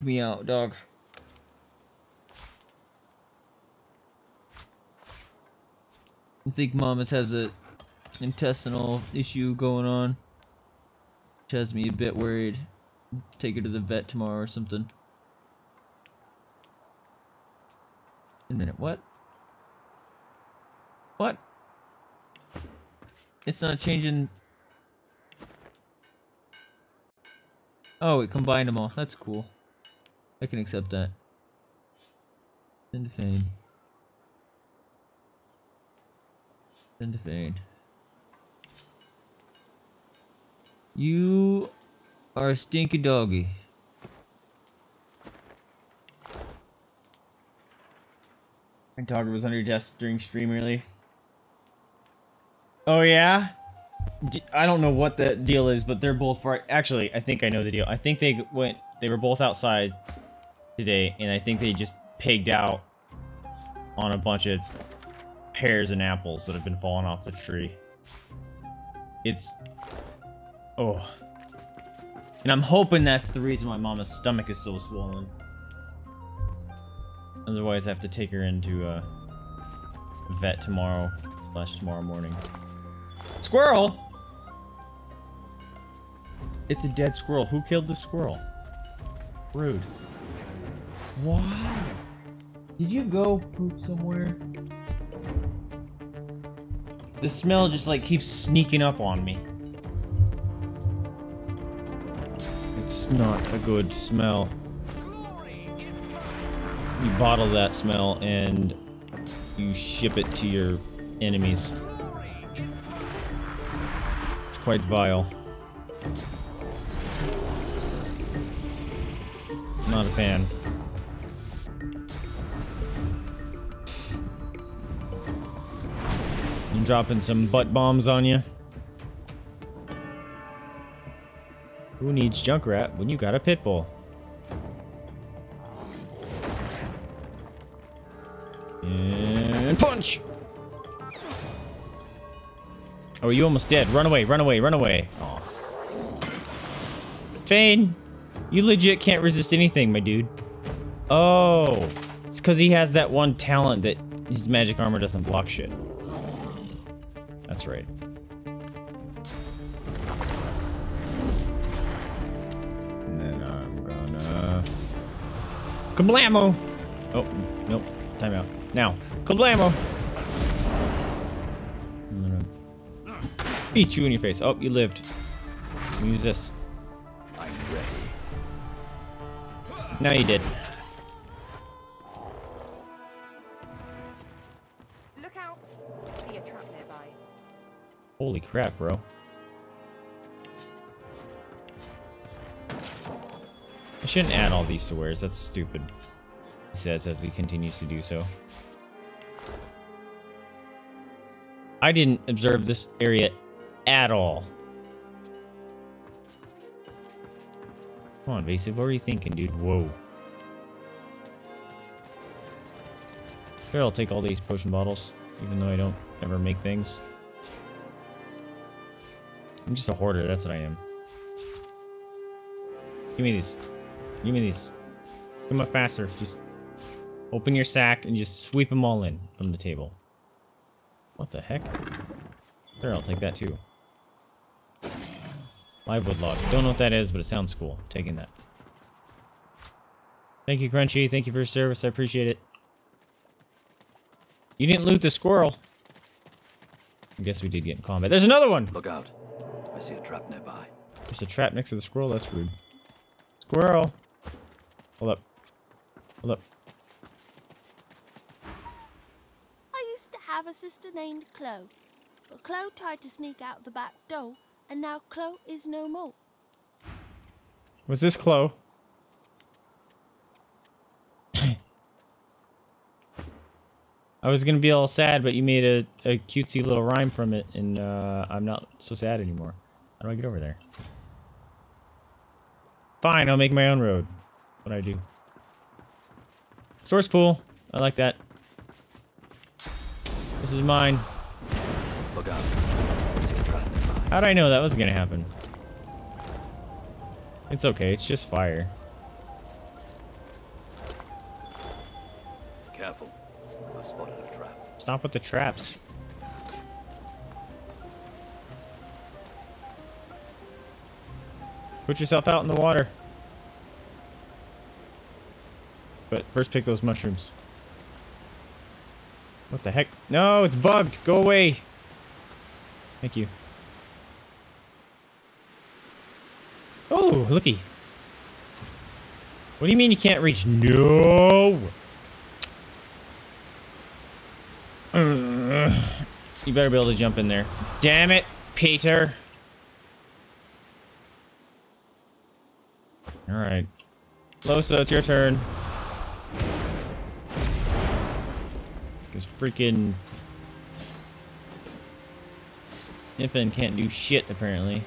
me out, dog. I think Mamas has a intestinal issue going on. Which has me a bit worried. Take her to the vet tomorrow or something. Wait a minute, what? What? It's not changing... Oh, it combined them all. That's cool. I can accept that. Send to Fane. Send Fane. You are a stinky doggy. My dog was under your desk during stream early. Oh yeah? D I don't know what the deal is, but they're both far. Actually, I think I know the deal. I think they went. They were both outside today, and I think they just pigged out on a bunch of pears and apples that have been falling off the tree. It's oh, and I'm hoping that's the reason why Mama's stomach is so swollen. Otherwise, I have to take her into uh, a vet tomorrow slash tomorrow morning. Squirrel! It's a dead squirrel. Who killed the squirrel? Rude. Why? Did you go poop somewhere? The smell just like keeps sneaking up on me. It's not a good smell. You bottle that smell and you ship it to your enemies. It's quite vile. Not a fan. Dropping some butt bombs on you. Who needs Junkrat when you got a Pitbull? And punch! Oh, you almost dead. Run away, run away, run away. Aw. Fane, you legit can't resist anything, my dude. Oh, it's because he has that one talent that his magic armor doesn't block shit. That's right. And then I'm gonna... Kablamo! Oh, nope. Time out. Now, kablamo! I'm gonna beat you in your face. Oh, you lived. Use this. I'm ready. Now you did. Holy crap, bro. I shouldn't add all these swears. That's stupid. He says as he continues to do so. I didn't observe this area at all. Come on, Basic. What are you thinking, dude? Whoa. Sure, I'll take all these potion bottles, even though I don't ever make things. I'm just a hoarder, that's what I am. Give me these. Give me these. Come up faster. Just open your sack and just sweep them all in from the table. What the heck? Sure, I'll take that too. Live wood logs. Don't know what that is, but it sounds cool. Taking that. Thank you, Crunchy. Thank you for your service. I appreciate it. You didn't loot the squirrel. I guess we did get in combat. There's another one! Look out. I see a trap nearby. There's a trap next to the squirrel. That's rude. Squirrel. Hold up. Hold up. I used to have a sister named Chloe. But Chloe tried to sneak out the back door, and now Chloe is no more. Was this Chloe? I was gonna be all sad, but you made a, a cutesy little rhyme from it, and uh, I'm not so sad anymore. How do I get over there? Fine, I'll make my own road. What do I do. Source pool. I like that. This is mine. Look out. How'd I know that was gonna happen? It's okay, it's just fire. Careful. I spotted a trap. Stop with the traps. Put yourself out in the water. But first pick those mushrooms. What the heck? No, it's bugged. Go away. Thank you. Oh, looky. What do you mean you can't reach? No. You better be able to jump in there. Damn it, Peter. Alright. Lohse, it's your turn. Because freaking... Niffin can't do shit, apparently.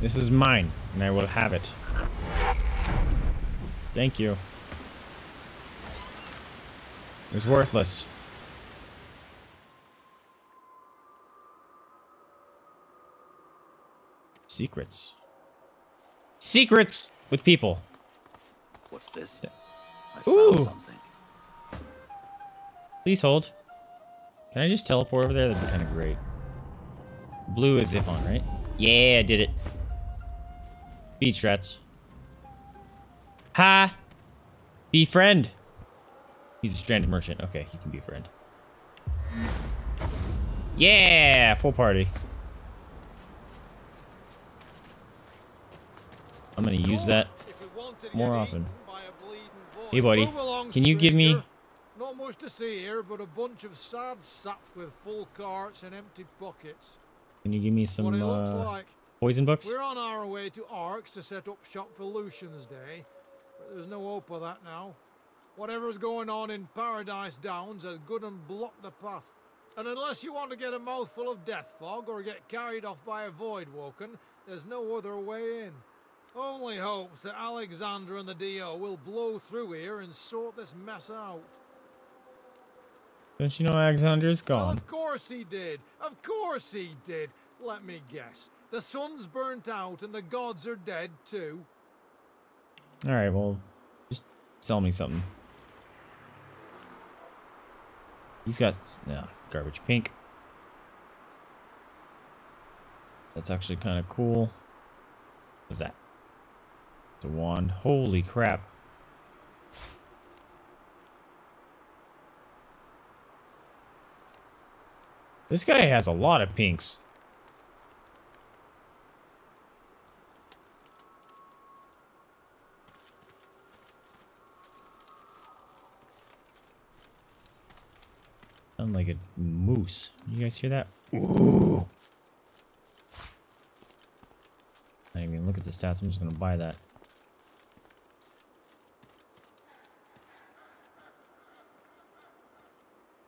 This is mine, and I will have it. Thank you. It's worthless. Secrets. Secrets with people. What's this? I found Ooh. something. Please hold. Can I just teleport over there? That'd be kind of great. Blue is zip on, right? Yeah, I did it. Beach rats. Ha! Befriend. He's a stranded merchant. Okay, he can be a friend. Yeah! Full party. I'm gonna use that. more often. Hey, buddy. Can you give me- Not much to see here, but a bunch of sad saps with full carts and empty pockets. Can you give me some uh, like. poison books? We're on our way to Arx to set up shop for Lucian's Day, but there's no hope of that now. Whatever's going on in Paradise Downs has good and blocked the path. And unless you want to get a mouthful of death fog or get carried off by a void woken, there's no other way in. Only hopes that Alexander and the DO will blow through here and sort this mess out. Don't you know Alexander's gone? of course he did. Of course he did. Let me guess. The sun's burnt out and the gods are dead too. Alright, well, just sell me something. He's got no, garbage pink. That's actually kind of cool. What's that? The wand. Holy crap. This guy has a lot of pinks. Sound like a moose. You guys hear that? Ooh. I didn't look at the stats. I'm just gonna buy that.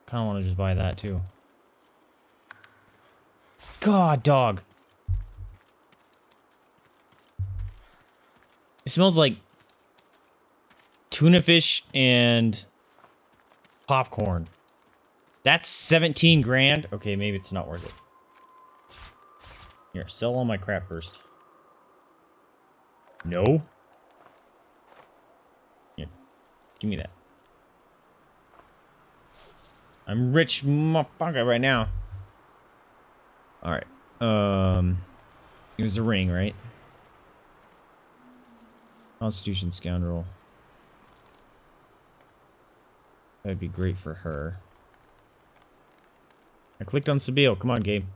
Kind of want to just buy that too. God, dog. It smells like tuna fish and popcorn. That's 17 grand? Okay, maybe it's not worth it. Here, sell all my crap first. No? Here, give me that. I'm rich motherfucker right now. Alright. Um, it was a ring, right? Constitution scoundrel. That'd be great for her. I clicked on Sebille. Come on, game.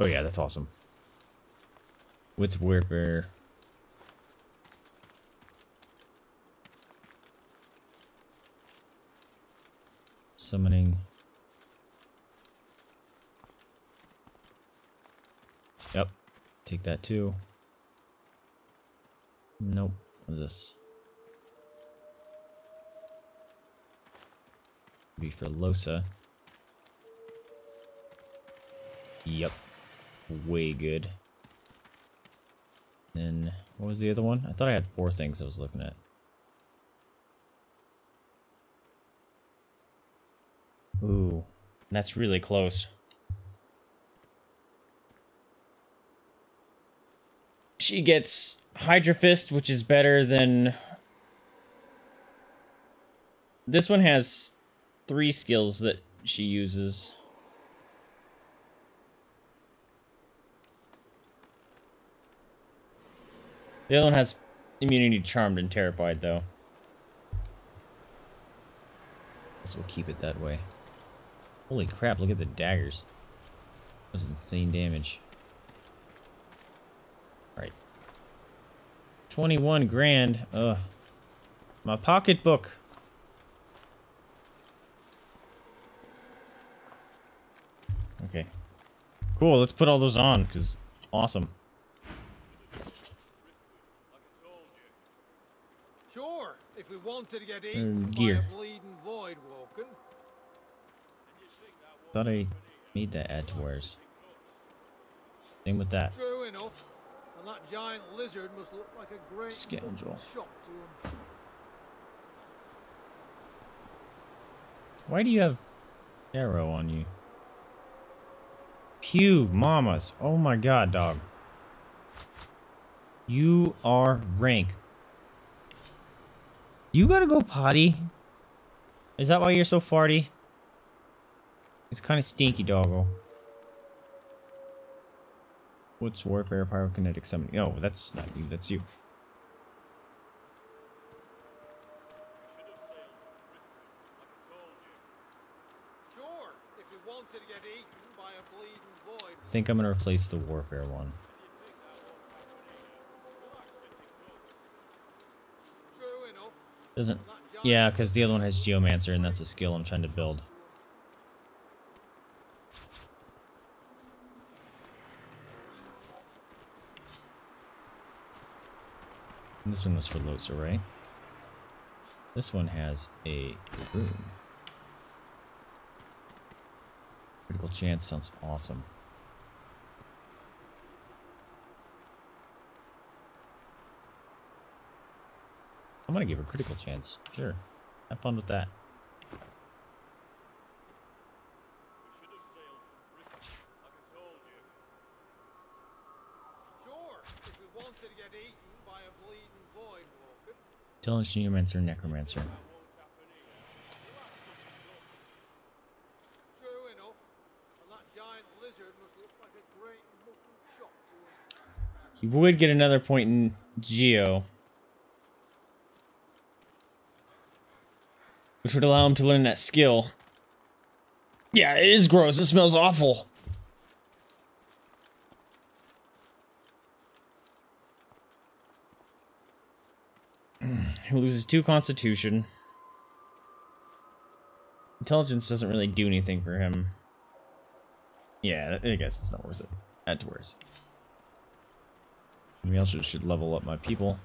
Oh yeah, that's awesome. What's warfare? Summoning. Yep. Take that too. Nope. What's this? Be for Lohse. Yep. Way good. Then, what was the other one? I thought I had four things I was looking at. Ooh, that's really close. she gets Hydrosophist, which is better than. This one has three skills that she uses. The other one has immunity charmed and terrified, though. Guess we'll keep it that way. Holy crap, look at the daggers. That was insane damage. Alright. 21 grand. Ugh. My pocketbook. Okay. Cool, let's put all those on, because awesome. Sure, if we wanted to get eaten gear. by a bleeding void woken. Thought I made that add to wares. Same with that. True enough. And that giant lizard must look like a great Scoundrel. shock to him. Why do you have arrow on you? Pew, mamas. Oh my god, dog. You are rank. You gotta go potty? Is that why you're so farty? It's kind of stinky, doggo. What's warfare pyrokinetic summoning? No, that's not you, that's you. I think I'm gonna replace the warfare one. Doesn't. Yeah, because the other one has Geomancer, and that's a skill I'm trying to build. This one was for Lohse, right? This one has a room. Critical chance sounds awesome. I'm gonna give her critical chance. Sure. Have fun with that. Sure, if we wanted to get eaten by a bleeding void woken. Intelligence Geomancer, Necromancer. True enough. And that giant lizard must look like a great muffin shock to him. He would get another point in Geo. Which would allow him to learn that skill. Yeah, it is gross. It smells awful. He loses two constitution. Intelligence doesn't really do anything for him. Yeah, I guess it's not worth it. To worse. We also should level up my people.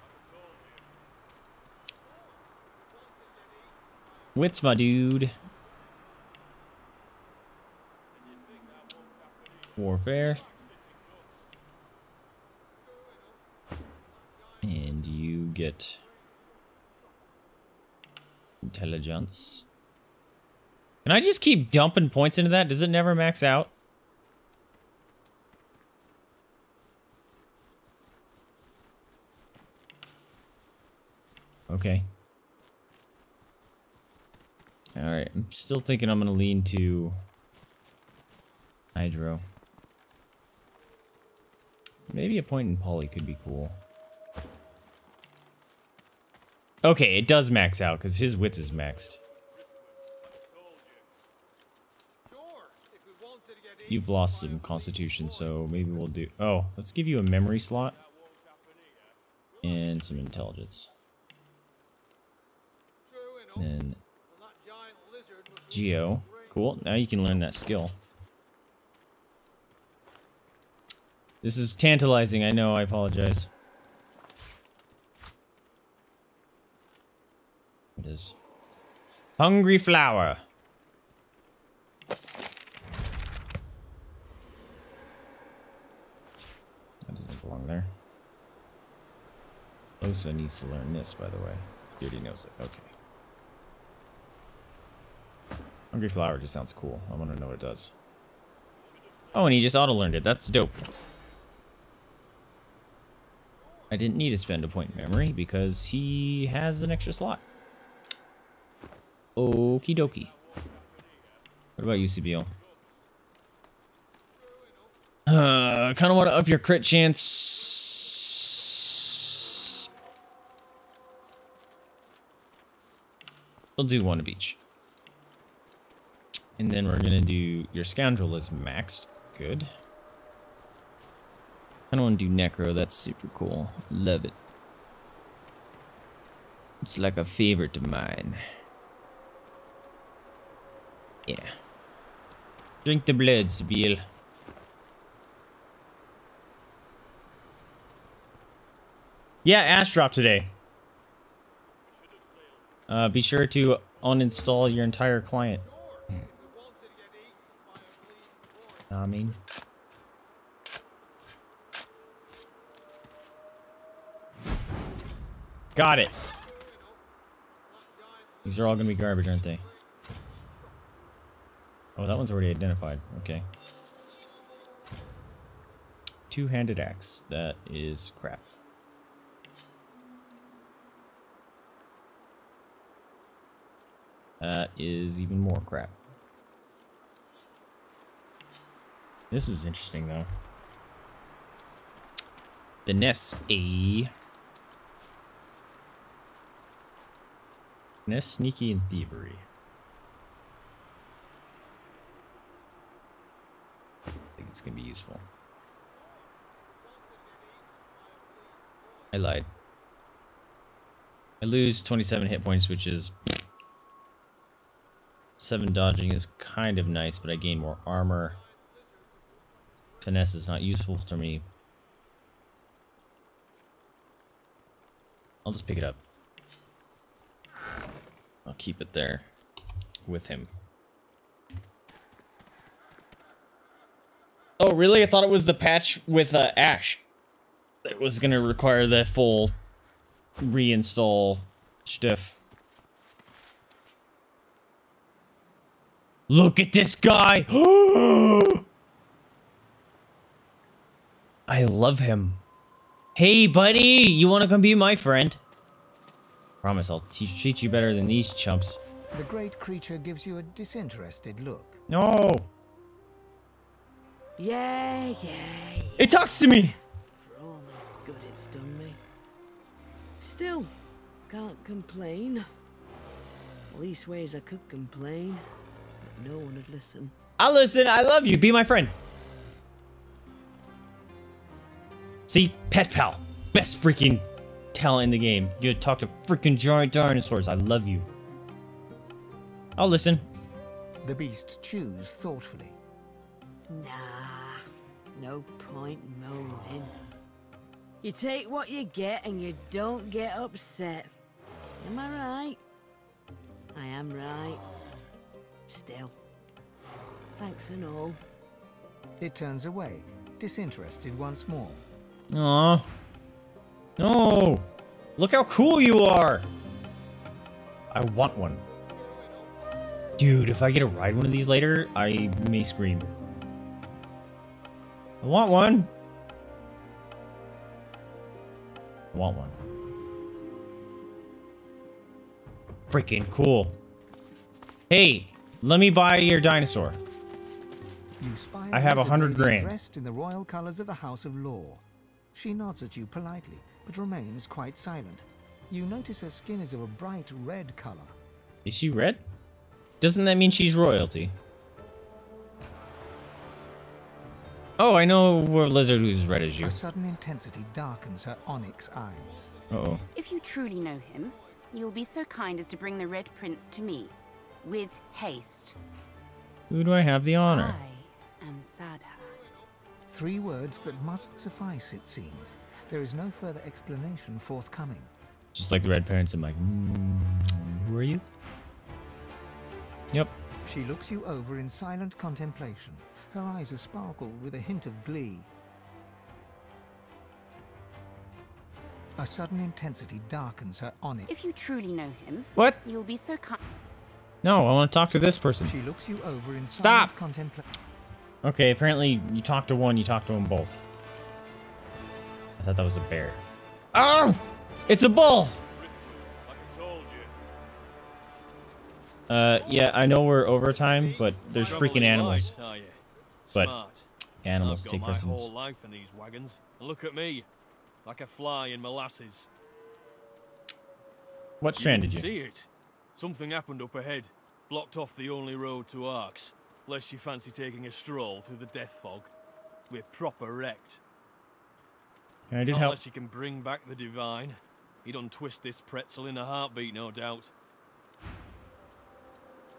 Wits, my dude. Warfare. And you get intelligence. Can I just keep dumping points into that? Does it never max out? Okay. Alright, I'm still thinking I'm gonna lean to Hydro. Maybe a point in Poly could be cool. Okay, it does max out because his wits is maxed. You've lost some constitution, so maybe we'll do... Oh, let's give you a memory slot. And some intelligence. And Geo. Cool, now you can learn that skill. This is tantalizing, I know, I apologize. Is. Hungry flower. That doesn't belong there. Osa needs to learn this, by the way. He already knows it. Okay. Hungry flower just sounds cool. I want to know what it does. Oh, and he just auto-learned it. That's dope. I didn't need to spend a point in memory because he has an extra slot. Okie dokie. What about you, CBO? Uh, kind of want to up your crit chance. We'll do one of each. And then we're gonna do your scoundrel is maxed. Good. I don't want to do necro. That's super cool. Love it. It's like a favorite of mine. Yeah. Drink the blood, Sebille. Yeah, Ash drop today. Uh, be sure to uninstall your entire client. I mean. Got it. These are all gonna be garbage, aren't they? Oh, that one's already identified. Okay. Two-handed axe. That is crap. That is even more crap. This is interesting, though. The Ness A. Ness Sneaky and Thievery. It's gonna be useful. I lied. I lose 27 hit points, which is... 7 dodging is kind of nice, but I gain more armor. Finesse is not useful to me. I'll just pick it up. I'll keep it there with him. Oh, really? I thought it was the patch with uh, Ash that was going to require the full reinstall stiff. Look at this guy! I love him. Hey, buddy! You want to come be my friend? Promise I'll teach, treat you better than these chumps. The great creature gives you a disinterested look. No! Yeah, yeah, yeah. It talks to me! For all the good it's done me. Still, can't complain. Leastways, I could complain, but no one would listen. I'll listen. I love you. Be my friend. See? Pet pal. Best freaking talent in the game. You talk to freaking giant dinosaurs. I love you. I'll listen. The beast chews thoughtfully. Nah, no point moaning. You take what you get and you don't get upset. Am I right? I am right. Still. Thanks and all. It turns away, disinterested once more. Aw. No. Look how cool you are. I want one. Dude, if I get to ride one of these later, I may scream. I want one. I want one. Freaking cool. Hey, let me buy your dinosaur. You spy I have a hundred grand. Dressed in the royal colors of the House of Law. She nods at you politely, but remains quite silent. You notice her skin is of a bright red color. Is she red? Doesn't that mean she's royalty? Oh, I know a lizard who's as red as you. A sudden intensity darkens her onyx eyes. Uh-oh. If you truly know him, you'll be so kind as to bring the Red Prince to me. With haste. Who do I have the honor? I am Sadha. Three words that must suffice, it seems. There is no further explanation forthcoming. Just like the Red Prince, I'm like, mm, who are you? Yep. She looks you over in silent contemplation. Her eyes are sparkle with a hint of glee. A sudden intensity darkens her onyx. If you truly know him, What? you'll be so kind. No, I want to talk to this person. She looks you over in Stop! contemplation. Okay, apparently you talk to one, you talk to them both. I thought that was a bear. Oh! It's a bull! Like I told you. Uh, yeah, I know we're overtime, but there's freaking Travelling animals. You? But Smart. Animals I've got take my precedence. whole life in these wagons. Look at me, like a fly in molasses. What stranded didn't you? See it? Something happened up ahead, blocked off the only road to Arx. Lest you fancy taking a stroll through the death fog. We're proper wrecked. I did Not help. unless you can bring back the divine. He'd untwist this pretzel in a heartbeat, no doubt.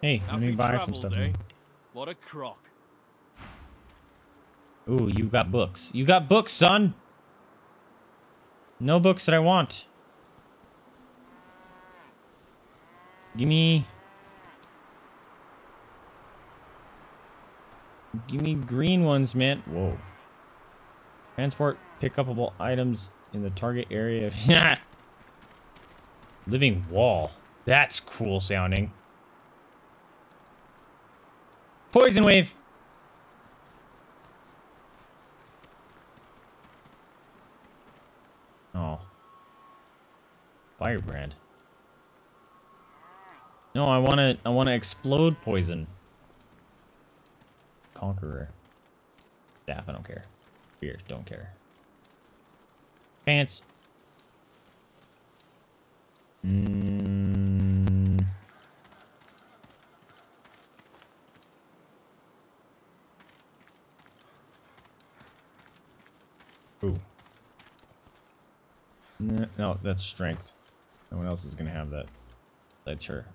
Hey, let me buy some stuff. eh? What a crock. Ooh, you got books. You got books, son! No books that I want. Give me... Give me green ones, man. Whoa. Transport pickupable items in the target area. Of Living wall. That's cool sounding. Poison wave. Oh. Firebrand. No, I want to I want to explode poison. Conqueror. Staff, I don't care. Fear, don't care. Pants. Mm. Ooh. No, no, that's strength. No one else is gonna have that. That's her.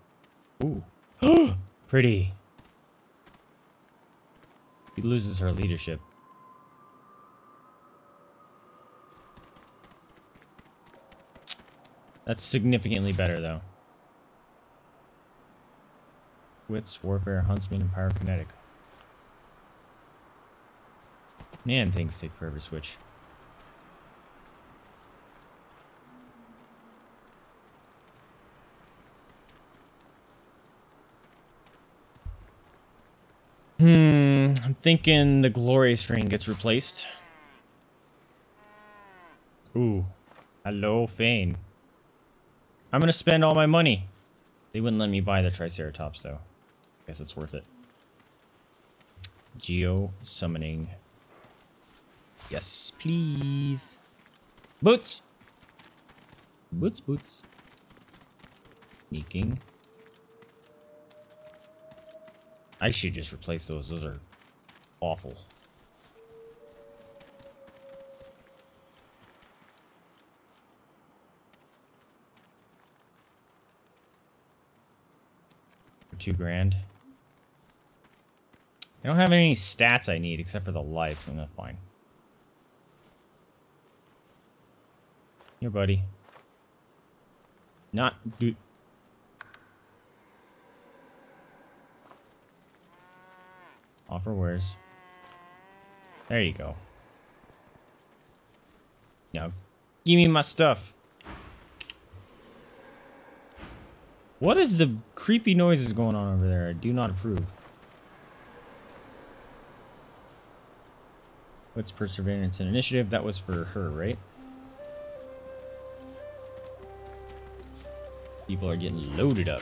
Ooh. Pretty. He loses her leadership. That's significantly better, though. Wits, Warfare, Huntsman, and Pyrokinetic. Man, things take forever to switch. I'm thinking the glorious ring gets replaced. Ooh. Hello, Fane. I'm gonna spend all my money. They wouldn't let me buy the Triceratops, though. I guess it's worth it. Geo summoning. Yes, please. Boots! Boots, boots. Sneaking. I should just replace those. Those are awful. For two grand. I don't have any stats I need except for the life, and that's fine. Here, buddy. Not do. Offer wares. There you go. Now, give me my stuff. What is the creepy noises going on over there? I do not approve. What's perseverance and initiative? That was for her, right? People are getting loaded up.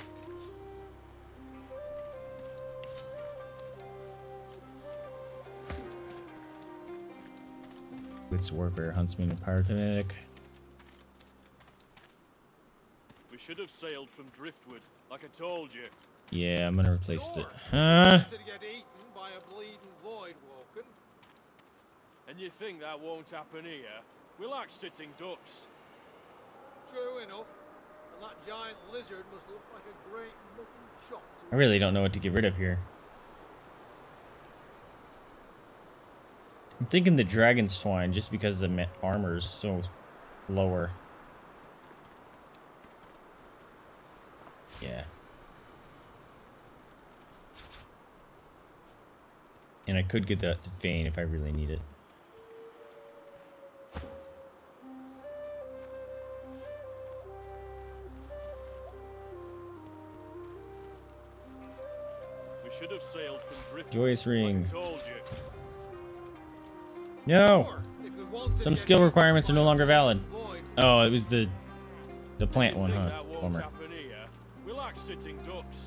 Wits, Warfare, Huntsman, and Pyrokinetic. We should have sailed from Driftwood, like I told you. Yeah, I'm gonna replace it. Huh? To get eaten by a bleeding void woken. And you think that won't happen here? We're like sitting ducks. True enough. And that giant lizard must look like a great mutton chop I really don't know what to get rid of here. I'm thinking the Dragon's Twine, just because the armor is so lower. Yeah. And I could get that to Fane if I really need it. We should have sailed from Driftwood. Joyous Ring. No! If we wanted to Some skill requirements are no longer valid. Oh, it was the the plant one, huh? that won't Bummer. We like sitting ducks.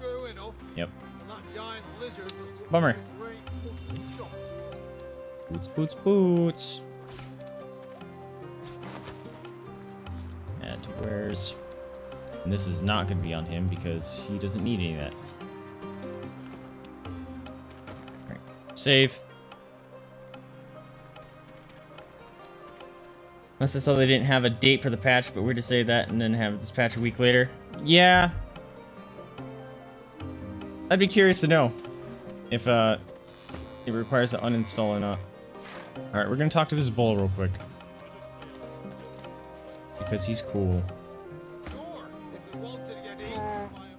True enough. Yep. And that giant lizard must look Bummer. like a great fucking shock. Boots, boots, boots. And where's... And this is not going to be on him because he doesn't need any of that. Alright, save. Unless I saw they didn't have a date for the patch, but we're to say that and then have this patch a week later. Yeah. I'd be curious to know if uh, it requires to uninstall or not. Alright, we're gonna talk to this bull real quick. Because he's cool. Sure, if you wanted to get eaten by a bleeding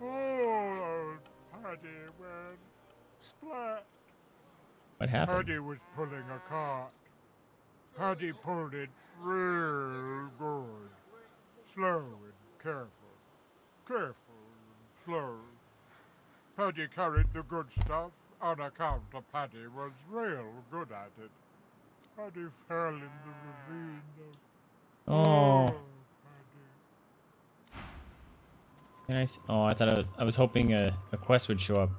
Oh, Paddy went splat. What happened? Paddy was pulling a cart. Paddy pulled it real good. Slow and careful. Careful and slow. Paddy carried the good stuff on account of Paddy was real good at it. Paddy fell in the ravine. Oh. oh Paddy. Can I oh, I thought I was, I was hoping a, a quest would show up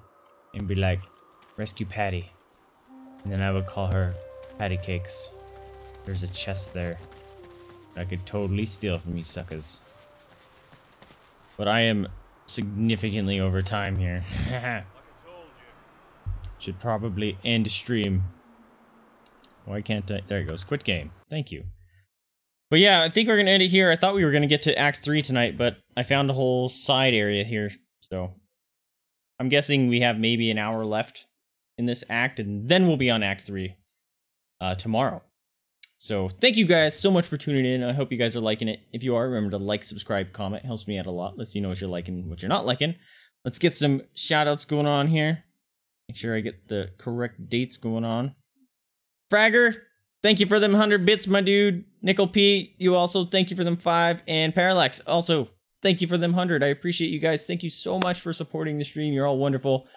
and be like, rescue Patty. And then I would call her Patty Cakes. There's a chest there. I could totally steal from you suckers. But I am significantly over time here. Should probably end stream. Why can't I? There it goes. Quit game. Thank you. But yeah, I think we're gonna end it here. I thought we were gonna get to Act Three tonight, but I found a whole side area here, so I'm guessing we have maybe an hour left in this act, and then we'll be on Act Three uh, tomorrow. So thank you guys so much for tuning in. I hope you guys are liking it. If you are, remember to like, subscribe, comment. It helps me out a lot. Lets you know what you're liking, what you're not liking. Let's get some shout outs going on here. Make sure I get the correct dates going on. Fragger, thank you for them 100 bits, my dude. Nickel P, you also thank you for them 5. And Parallax, also thank you for them 100. I appreciate you guys. Thank you so much for supporting the stream. You're all wonderful.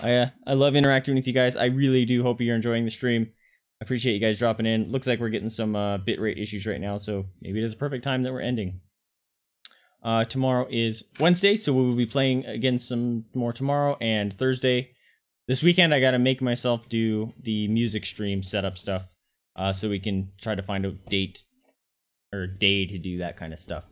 I, uh, I love interacting with you guys. I really do hope you're enjoying the stream. I appreciate you guys dropping in. Looks like we're getting some uh, bitrate issues right now, so maybe it is a perfect time that we're ending. Uh, tomorrow is Wednesday, so we will be playing again some more tomorrow and Thursday. This weekend, I got to make myself do the music stream setup stuff, uh, so we can try to find a date or day to do that kind of stuff.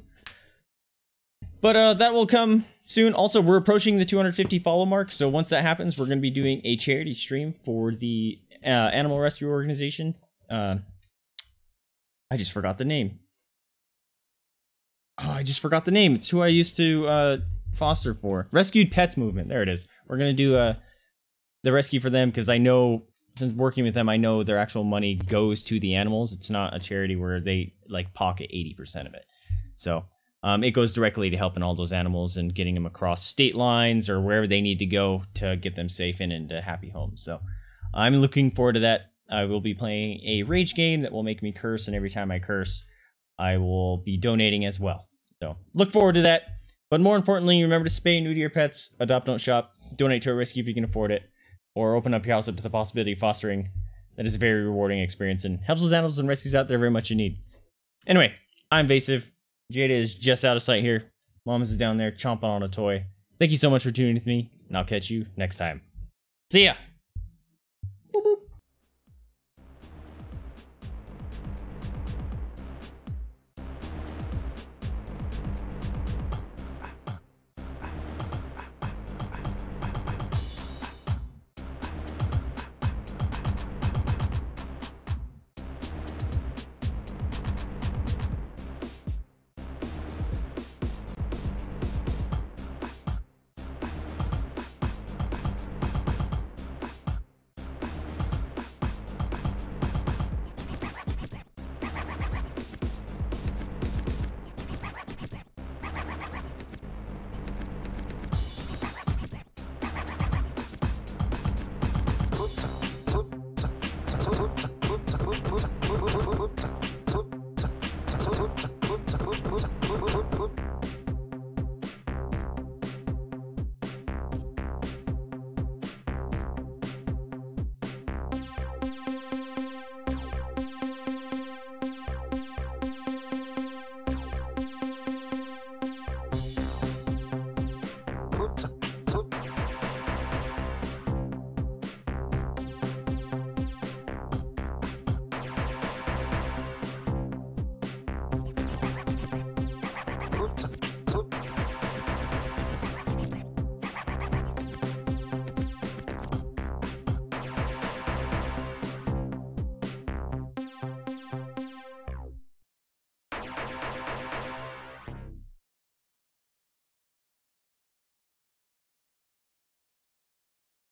But uh, that will come soon. Also, we're approaching the 250 follow mark, so once that happens, we're going to be doing a charity stream for the uh, animal rescue organization. Uh, I just forgot the name. Oh, I just forgot the name. It's who I used to uh, foster for. Rescued Pets Movement. There it is. We're gonna do uh, the rescue for them because I know since working with them, I know their actual money goes to the animals. It's not a charity where they like pocket eighty percent of it. So um, it goes directly to helping all those animals and getting them across state lines or wherever they need to go to get them safe and into happy homes. So I'm looking forward to that. I will be playing a rage game that will make me curse, and every time I curse, I will be donating as well. So look forward to that. But more importantly, remember to spay new to your pets, adopt, don't shop, donate to a rescue if you can afford it, or open up your house up to the possibility of fostering. That is a very rewarding experience and helps those animals and rescues out there very much in need. Anyway, I'm Vaesive. Jada is just out of sight here. Mom is down there chomping on a toy. Thank you so much for tuning in with me, and I'll catch you next time. See ya!